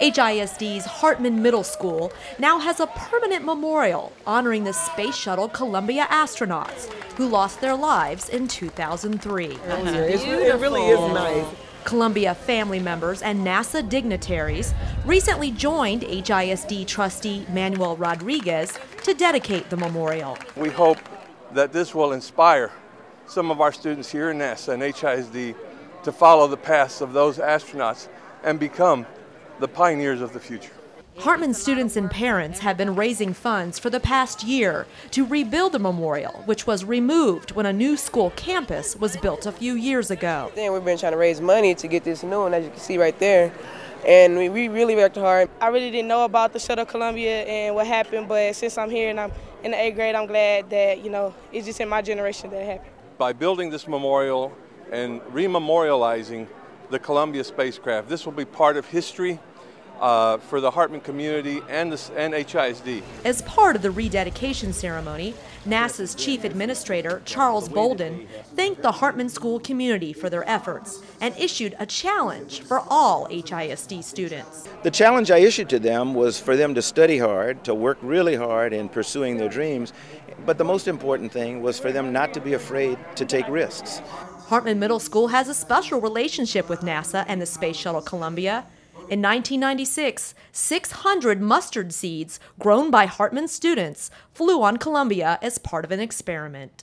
HISD's Hartman Middle School now has a permanent memorial honoring the Space Shuttle Columbia astronauts who lost their lives in 2003. it really is nice. Columbia family members and NASA dignitaries recently joined HISD trustee Manuel Rodriguez to dedicate the memorial. We hope that this will inspire some of our students here in NASA and HISD to follow the paths of those astronauts and become the pioneers of the future. Hartman students and parents have been raising funds for the past year to rebuild the memorial, which was removed when a new school campus was built a few years ago. Then we've been trying to raise money to get this new one, as you can see right there. And we, we really worked hard. I really didn't know about the Shuttle Columbia and what happened, but since I'm here and I'm in the eighth grade, I'm glad that, you know, it's just in my generation that it happened. By building this memorial and rememorializing the Columbia spacecraft, this will be part of history uh, for the Hartman community and, the, and HISD. As part of the rededication ceremony, NASA's chief administrator, Charles Bolden, thanked the Hartman School community for their efforts and issued a challenge for all HISD students. The challenge I issued to them was for them to study hard, to work really hard in pursuing their dreams, but the most important thing was for them not to be afraid to take risks. Hartman Middle School has a special relationship with NASA and the Space Shuttle Columbia. In 1996, 600 mustard seeds grown by Hartman students flew on Columbia as part of an experiment.